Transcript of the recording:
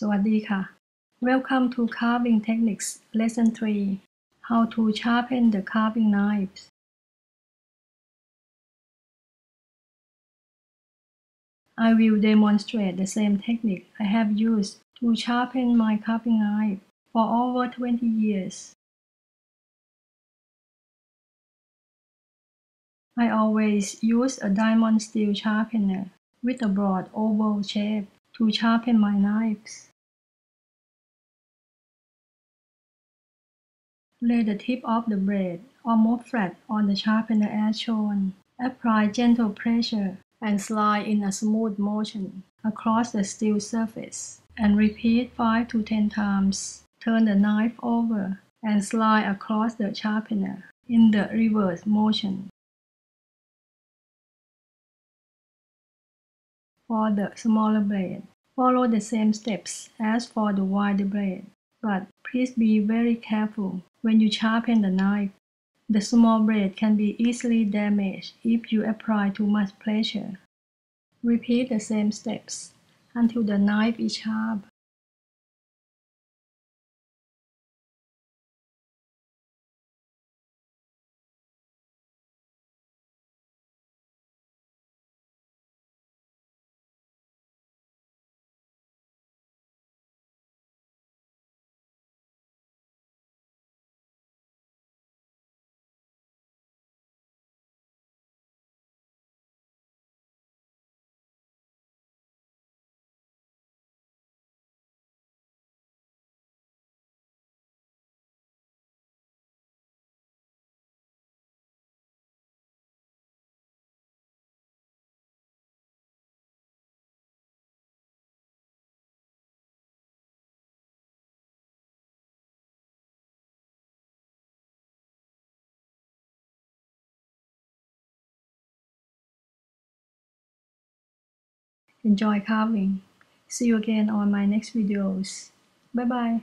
สวัสดีค่ะ Welcome to Carving Techniques Lesson 3 How to sharpen the carving knives I will demonstrate the same technique I have used to sharpen my carving knife for over 20 years. I always use a diamond steel sharpener with a broad oval shape to sharpen my knives. Lay the tip of the blade almost flat on the sharpener as shown. Apply gentle pressure and slide in a smooth motion across the steel surface and repeat 5 to 10 times. Turn the knife over and slide across the sharpener in the reverse motion. For the smaller blade, follow the same steps as for the wider blade, but please be very careful when you sharpen the knife. The small blade can be easily damaged if you apply too much pressure. Repeat the same steps until the knife is sharp. Enjoy carving. See you again on my next videos. Bye bye.